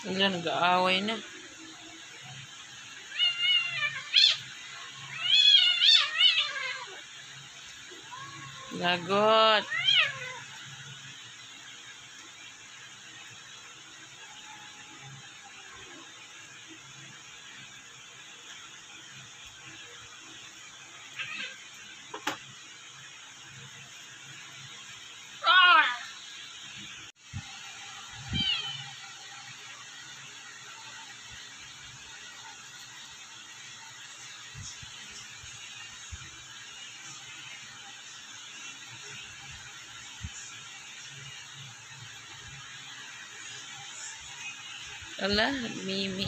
Wala, nag-aaway na. Lagot. Allah mimi.